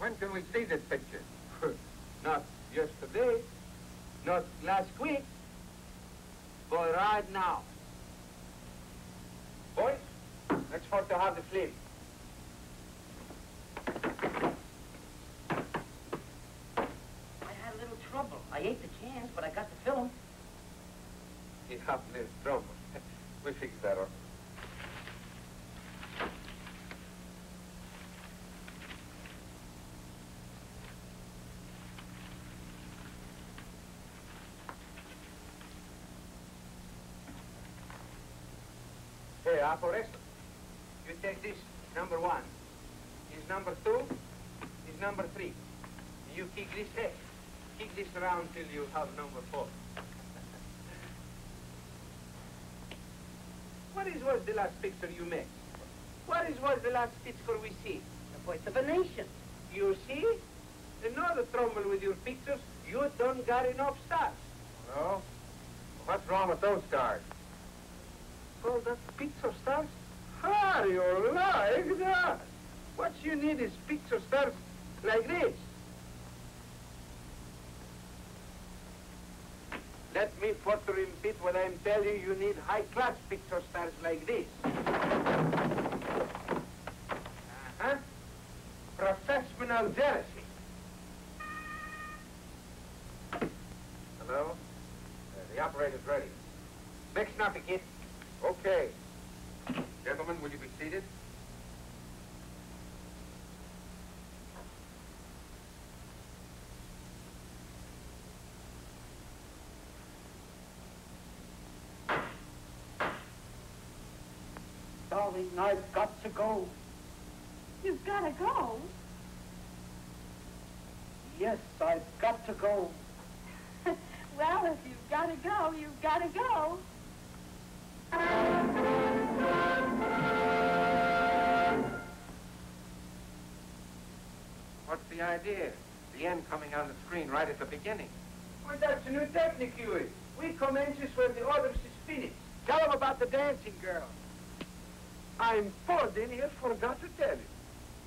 When can we see this picture? Not yesterday, not last week, but right now. Boys, let's for to have the film. I had a little trouble. I ate the cans, but I got the film. You have little trouble. we fixed that up. Hey, Aporesto, you take this, number one. Is number two, is number three. You kick this head. Kick this around till you have number four. what is was the last picture you made? What is was the last picture we see? The voice of a nation. You see? Another trouble with your pictures, you don't got enough stars. No? What's wrong with those stars? Oh, that picture stars? How you like that? What you need is picture stars like this. Let me further repeat what I'm telling you. You need high-class picture stars like this. Uh-huh. Professional jealousy. Hello? Uh, the operator's ready. Make snappy, kid. Okay. Gentlemen, will you be seated? Darling, I've got to go. You've got to go. Yes, I've got to go. well, if you've got to go, you've got to go. The idea? The end coming on the screen right at the beginning. Well, that's a new technique, Huey. We commences when the others is finished. Tell about the dancing girl. I'm Fordin here forgot to tell you.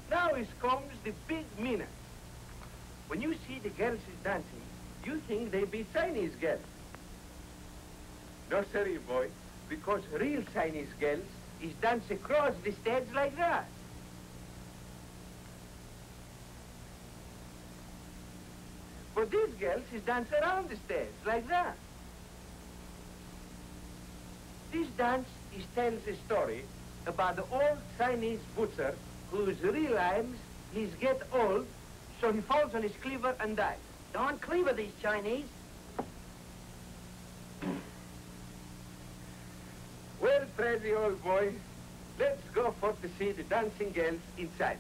Now is comes the big minute. When you see the girls is dancing, you think they be Chinese girls. No, sorry, boy, because real Chinese girls is dance across the stage like that. But these girls is dance around the stairs, like that. This dance is tells a story about the old Chinese butcher whose realizes he's get old, so he falls on his cleaver and dies. Darn cleaver, these Chinese. Well, Freddy, old boy, let's go for to see the dancing girls inside.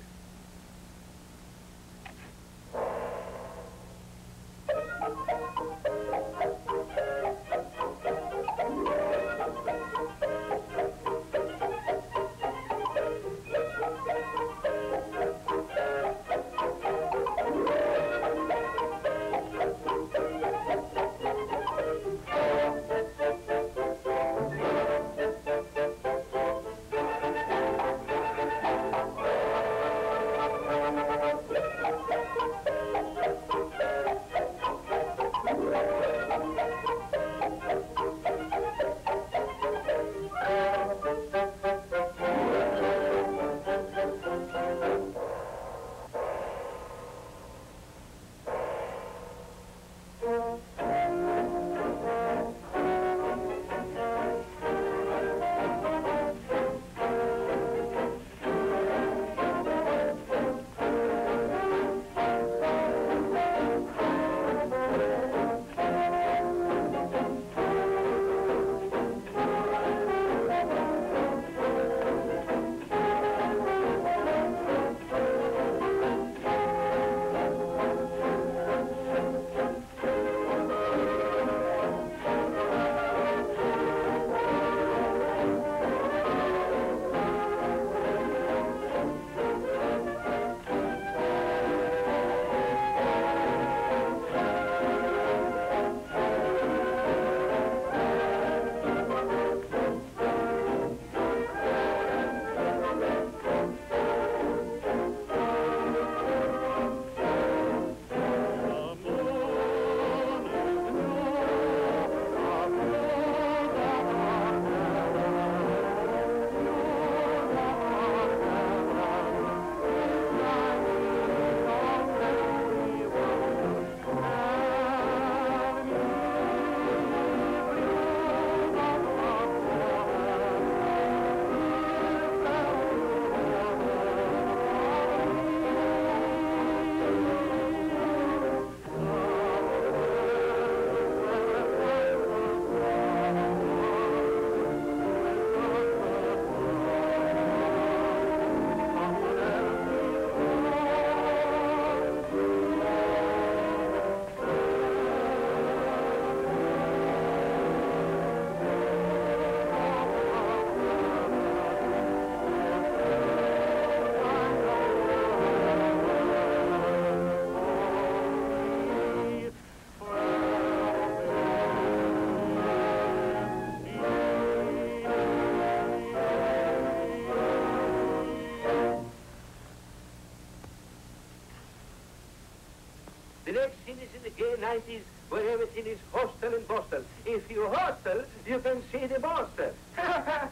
In the gay 90s where everything is hostel and bostel. If you hostel, you can see the monster.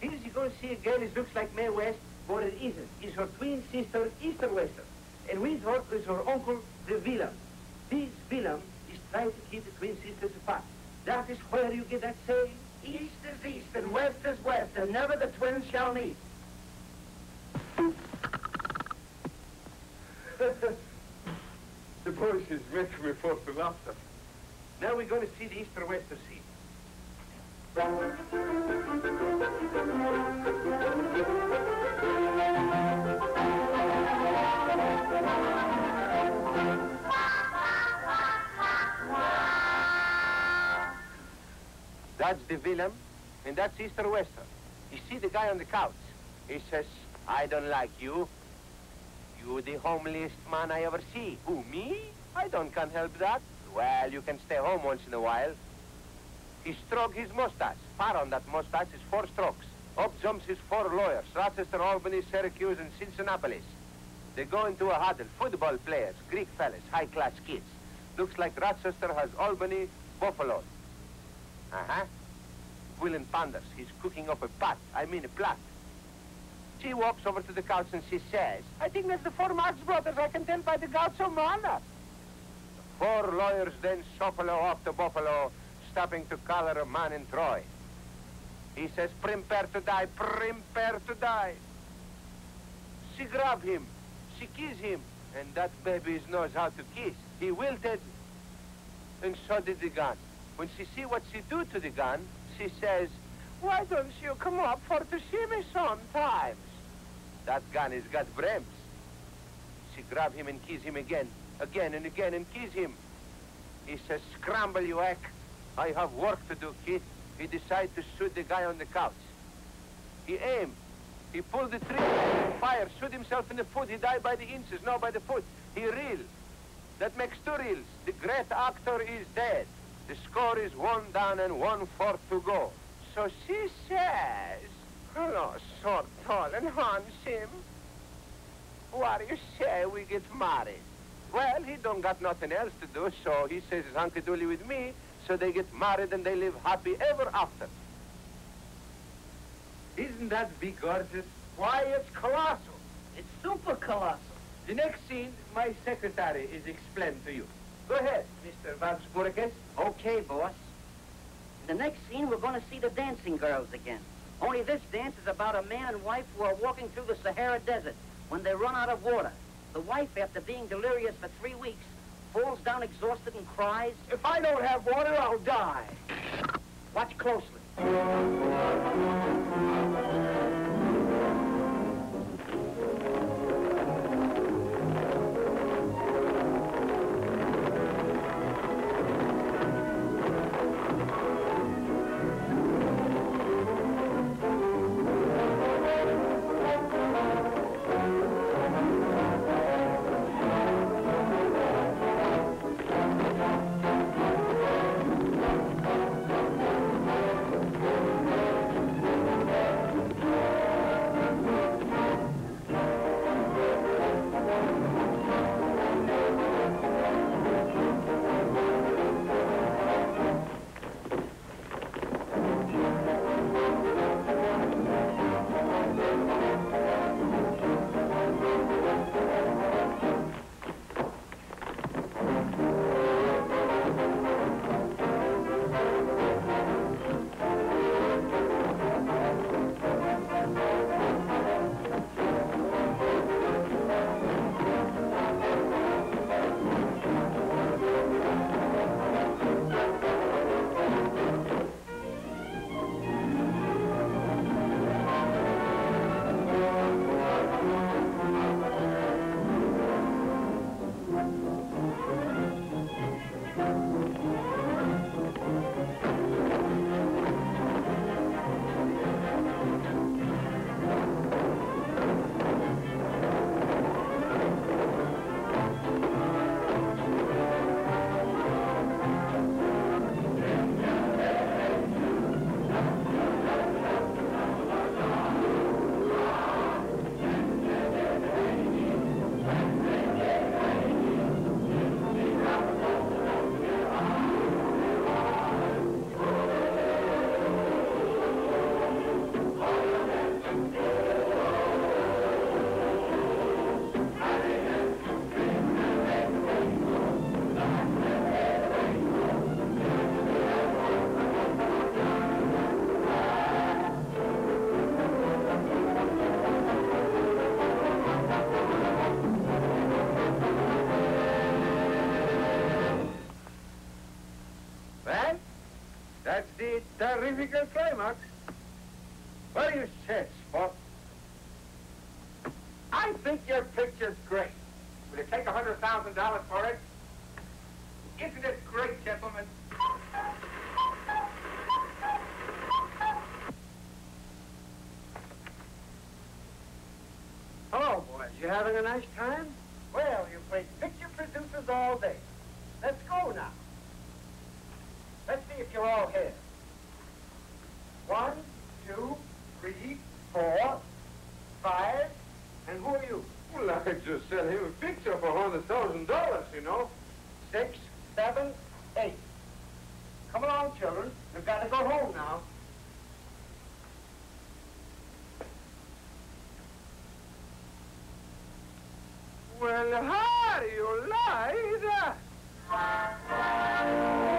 Here you go see a girl who looks like Mae West, but it isn't. It's her twin sister, Easter Western. And with her is her uncle, the villain. This villain is trying to keep the twin sisters apart. That is where you get that saying, East is east and west is west, and never the twins shall meet. Boys is making me forced to laughter. Now we're going to see the Easter Western scene. That's the villain, and that's Easter Western. You see the guy on the couch? He says, I don't like you. You the homeliest man I ever see. Who, me? I don't can help that. Well, you can stay home once in a while. He stroked his mustache. Far on that mustache is four strokes. Up jumps his four lawyers, Rochester, Albany, Syracuse, and Cincinnati. They go into a huddle. Football players, Greek fellas, high-class kids. Looks like Rochester has Albany, Buffalo. Uh-huh. William Panders, he's cooking up a pot. I mean a plot. She walks over to the couch and she says, I think that's the four Marx brothers. I can tell by the gaucho manner. Four lawyers then shuffle off to Buffalo, stopping to collar a man in Troy. He says, prepare to die, prepare to die. She grab him, she kiss him, and that baby knows how to kiss. He wilted, and so did the gun. When she see what she do to the gun, she says, why don't you come up for to see me sometimes? That gun has got brems. She grab him and kiss him again, again and again and kiss him. He says, scramble, you hack. I have work to do, kid. He decided to shoot the guy on the couch. He aimed. He pulled the trigger, fire, shoot himself in the foot. He died by the inches, no by the foot. He reeled. That makes two reels. The great actor is dead. The score is one down and one fourth to go. So she says, hello, so tall and handsome. What do you say we get married? Well, he don't got nothing else to do, so he says he's hunky-dooley with me, so they get married and they live happy ever after. Isn't that big gorgeous? Why, it's colossal. It's super colossal. The next scene, my secretary is explained to you. Go ahead, Mr. Vansburikis. Okay, boss. In the next scene, we're going to see the dancing girls again. Only this dance is about a man and wife who are walking through the Sahara Desert when they run out of water. The wife, after being delirious for three weeks, falls down exhausted and cries. If I don't have water, I'll die. Watch closely. Having a nice time? Well, you played picture producers all day. Let's go now. Let's see if you're all here. One, two, three, four, five, and who are you? Well, I just sent him a picture for a hundred thousand dollars, you know. Six, seven, eight. Come along, children. We've got to go home now. Well, how do you like that?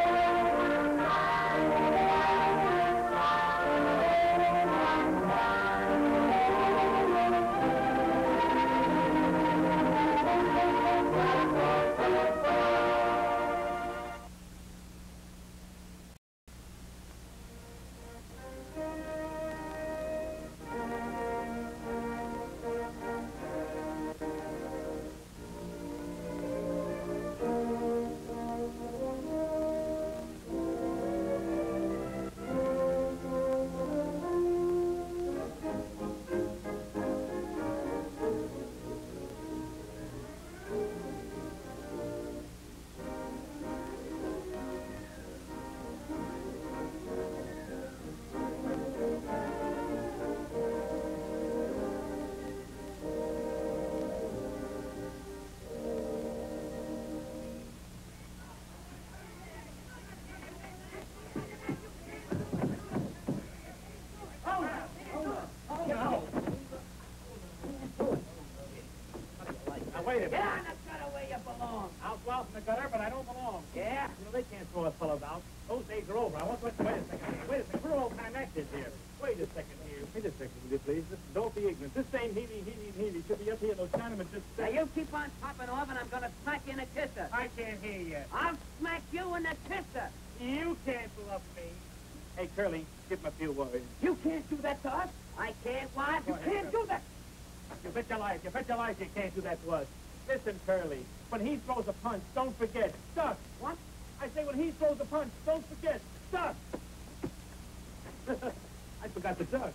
Wait a minute. Get on the gutter where you belong. I'll go out in the gutter, but I don't belong. Yeah? You know, they can't throw us fellows out. Those days are over. I want to wait a second. Wait a second. We're old-time actors here. Wait a second here. Wait a second, will you please? This, don't be ignorant. This same Healy, Healy, and Healy should be up here. Those Chinamen just... Now you keep on popping off and I'm gonna smack you in the kisser. I can't hear you. I'll smack you in the kisser. You can't bluff me. Hey, Curly, give him a few words. You can't do that to us. I can't, Why? You ahead, can't Curly. do that. You bet your life. You bet your life you can't do that to us. Listen, Curly, when he throws a punch, don't forget, duck. What? I say when he throws a punch, don't forget, duck. I forgot the duck.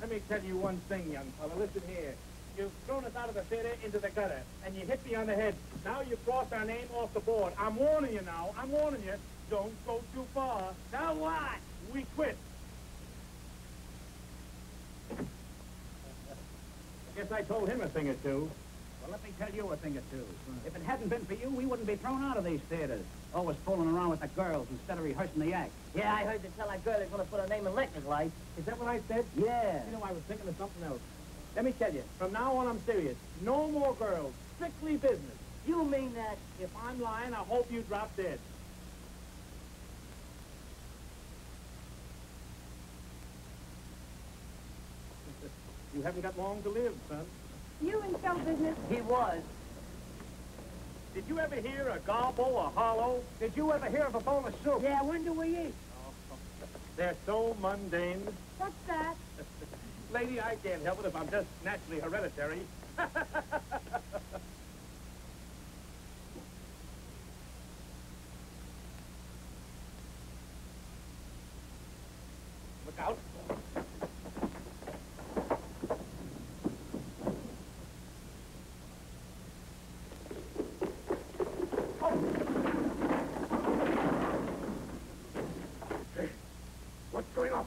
Let me tell you one thing, young fella. Listen here. You've thrown us out of the theater into the gutter, and you hit me on the head. Now you've crossed our name off the board. I'm warning you now. I'm warning you. Don't go too far. Now what? We quit. Guess I told him a thing or two. Well, let me tell you a thing or two. If it hadn't been for you, we wouldn't be thrown out of these theaters. Always fooling around with the girls instead of rehearsing the act. Yeah, I heard you tell that girl they're gonna put her name in Lecter's life. Is that what I said? Yeah. You know, I was thinking of something else. Let me tell you, from now on, I'm serious. No more girls. Strictly business. You mean that? If I'm lying, I hope you drop dead. You haven't got long to live, son. You in show business? He was. Did you ever hear a gobble, a hollow? Did you ever hear of a bowl of soup? Yeah, when do we eat? Oh, They're so mundane. What's that? Lady, I can't help it if I'm just naturally hereditary. Look out.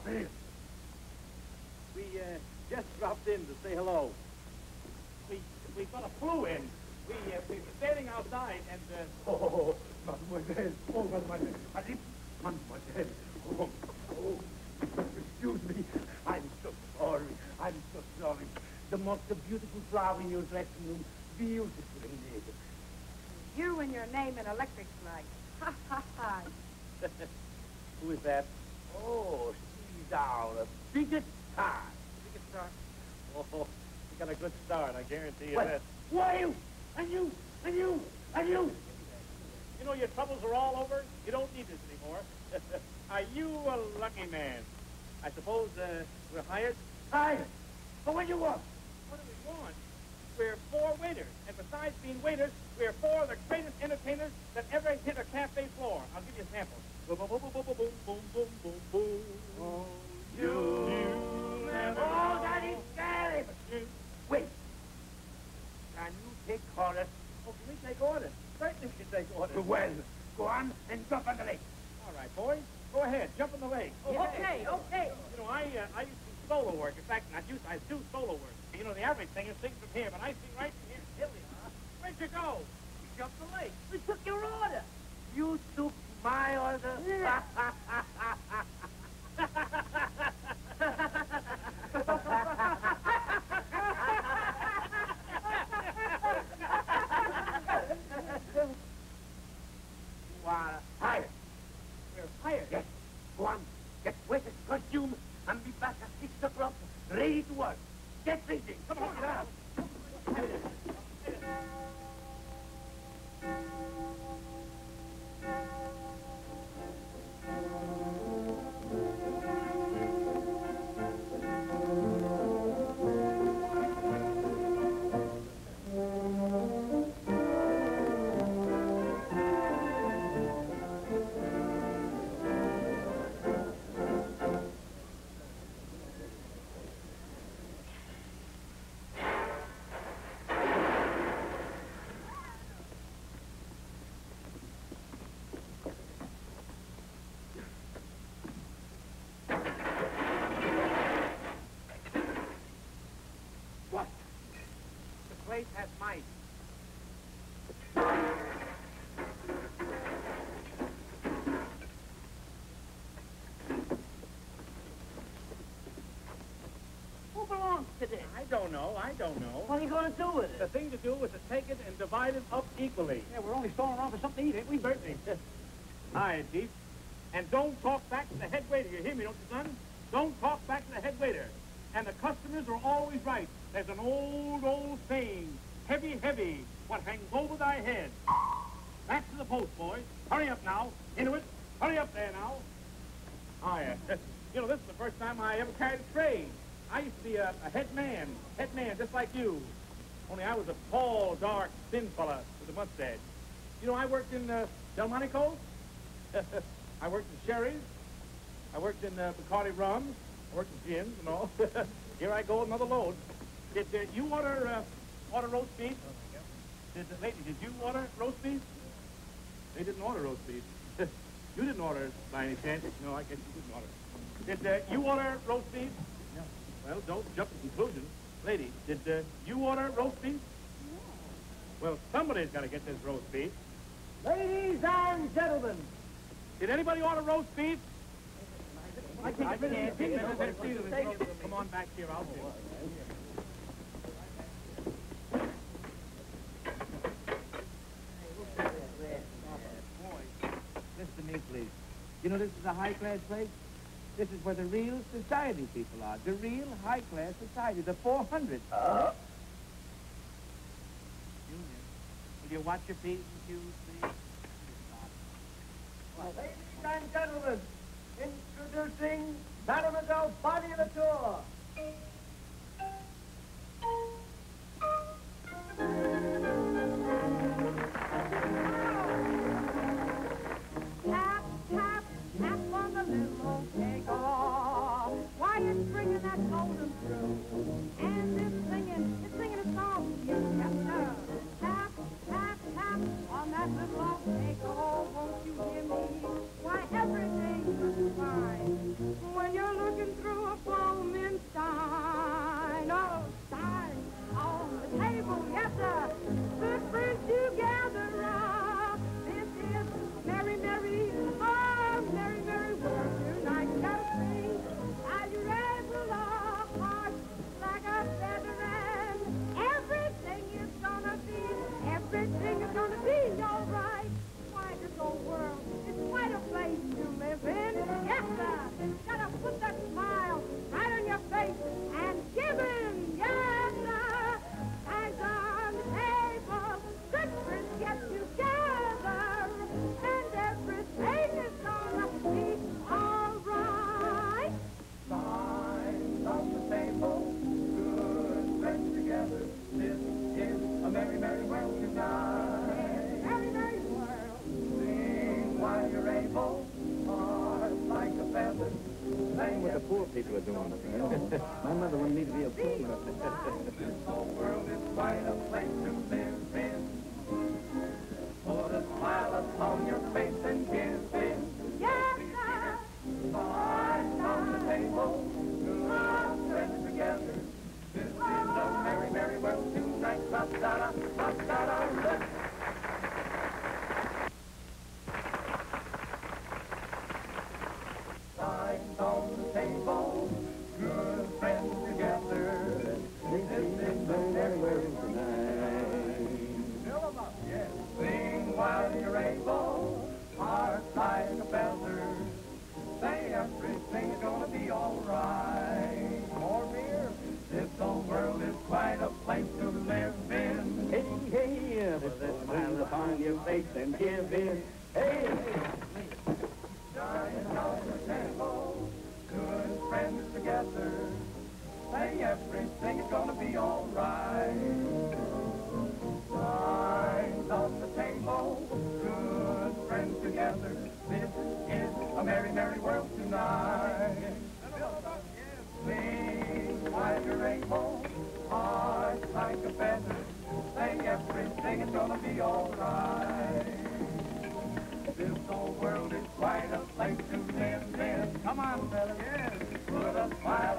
We uh, just dropped in to say hello. We we got a flu in. We uh, we were standing outside and uh, Oh, mademoiselle. Oh, mademoiselle. Mademoiselle. Oh, oh, excuse me. I'm so sorry. I'm so sorry. The most beautiful flower in your dressing room. Beautifully made. You and your name in electric light. Ha ha ha. who is that? Oh, she's our biggest star. Biggest star. Oh, you got a good start. I guarantee you What? that. Why you? And you? And you? And you? You know your troubles are all over. You don't need this anymore. are you a lucky man? I suppose uh, we're hired? Hired? But what do you want? What do we want? We're four waiters. And besides being waiters, we're four of the greatest entertainers that ever hit a cafe floor. I'll give you a sample. Boom, boom, boom, boom, boom, boom, boom, boom, boom, boom. Oh, you never Oh, that is scary. Wait. Can you take orders? Oh, can we take orders? Certainly we can take orders. Well, go on and jump on the lake. All right, boys. Go ahead. Jump in the lake. Okay, okay. You know, I uh, I used to do solo work. In fact, not used. I do solo work. You know, the average thing is sing from here, but I sing right from here. Here we are. Where'd you go? You jumped the lake. We took your order. You took my order? you The place has mice. Who belongs to this? I don't know. I don't know. What are you going to do with it? The thing to do is to take it and divide it up equally. Yeah, we're only stalling around for something to eat, ain't we, Bert? Hi, Chief. And don't talk back to the head waiter. You hear me, don't you, son? Don't talk back to the head waiter. And the customers are always right. There's an old, old saying, heavy, heavy, what hangs over thy head. Back to the post, boys. Hurry up now. Into it. Hurry up there now. Uh, you know, this is the first time I ever carried a tray. I used to be a, a head man, head man, just like you. Only I was a tall, dark, thin fella with a mustache. You know, I worked in uh, Delmonico's. I worked in Sherry's. I worked in uh, Bacardi Rums. I worked in gins and all. Here I go, another load. Did uh, you order uh, order roast beef? Did, uh, lady, did you order roast beef? They didn't order roast beef. you didn't order by any chance? No, I guess you didn't order. Did uh, you order roast beef? No. Well, don't jump to conclusions. Lady, did uh, you order roast beef? No. Well, somebody's got to get this roast beef. Ladies and gentlemen, Did anybody order roast beef? I think I can't been- Come on back here, I'll see. Listen to me, please. You know this is a high-class place? This is where the real society people are. The real high-class society, the 400. Uh, Junior, will you watch your P's and Q's, please? Ladies and gentlemen, introducing Mademoiselle Body of gonna be alright. This old world is quite a place to live in. Come on, fellas. Yes. Put a smile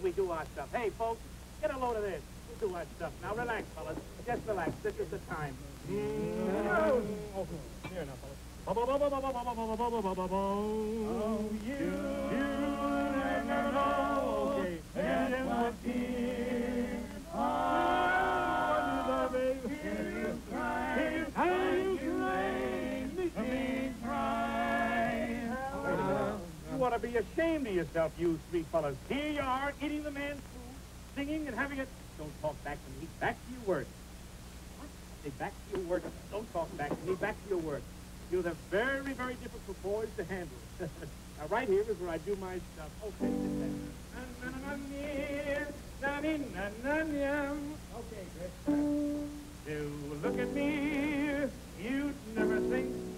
here's we do our stuff. Hey, folks, get a load of this. We do our stuff. Now relax, fellas. Just relax. This is the time. Oh, here now, fellas. Be ashamed of yourself, you three fellas. Here you are, eating the man's food, singing and having it. Don't talk back to me. Back to your work. What? Say back to your work. Don't talk back to me. Back to your work. You're the very, very difficult boys to handle. now, right here is where I do my stuff. Okay. Okay, Chris. To look at me, you'd never think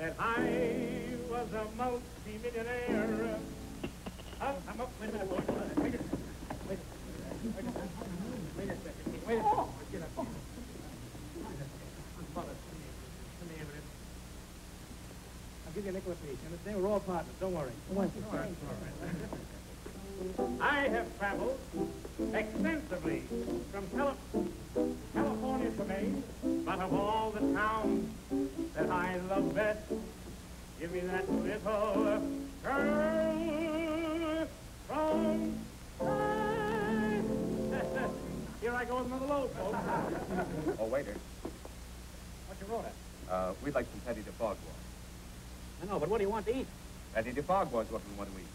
that I was a multi-millionaire. I'm up. Wait a minute, boy. Wait a second. Wait a second. Wait a second. Wait a second. Get up. I'll give you a nickel a piece. You understand? We're all partners. Don't worry. I have traveled extensively from Cali- California to Maine, but of all the towns that I love best, give me that little girl from. Here I go with another load, folks. Oh, waiter. What you order? Uh, we'd like some Petty de Fogbois. I know, but what do you want to eat? Petty de Fogbois is what we want to eat.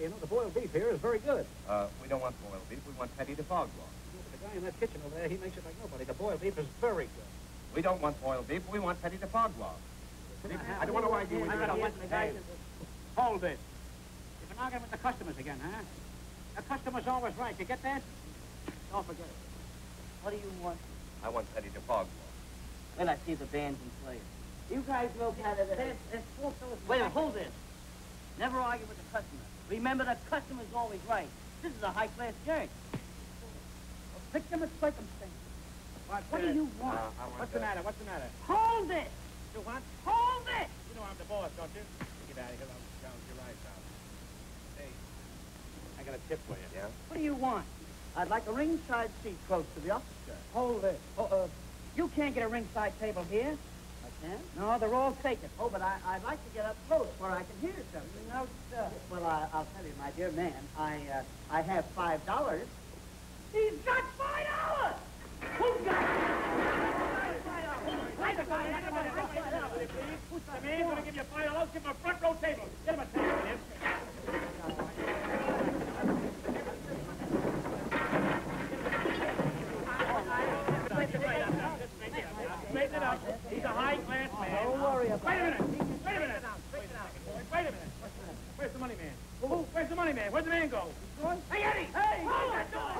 You know, the boiled beef here is very good. Uh, we don't want boiled beef. We want Petty de Fogbois. The guy in that kitchen over there, he makes it like nobody. The boiled beef is very good. We don't want boiled beef. We want Petty de Fogbois. I don't want to argue with you. gotta let the guy... Hold it. You've been arguing with the customers again, huh? The customer's always right. You get that? Don't forget it. What do you want? I want Petty de Fogbois. Well, I see the band's in play. You guys know Canada. Wait a minute, hold this. Never argue with the customer. Remember, the customer's always right. This is a high-class joint. A victim of circumstance. What's What do you want? Uh, want What's the matter? What's the matter? Hold it! You want? Hold it! You know I'm the boss, don't you? Get out of here. I'll gouge your eyes out. Hey, I got a tip for you. Yeah? What do you want? I'd like a ringside seat close to the officer. Hold it. Oh, uh, you can't get a ringside table here. Can? No, they're all taken. Oh, but I, I'd like to get up close where I can hear something. No, sir. Well, I, I'll tell you, my dear man, I, uh, I have five dollars. He's got five dollars! Who's got. The man's gonna give you five dollars. Give him a front row table. Get him a table, man. Straighten it up. He's a high-class man. Don't worry about Wait a minute. Wait a minute. Wait a minute. Where's the money man? Where's the money man? Where'd the man go? Hey, Eddie! Hey! Door! That door!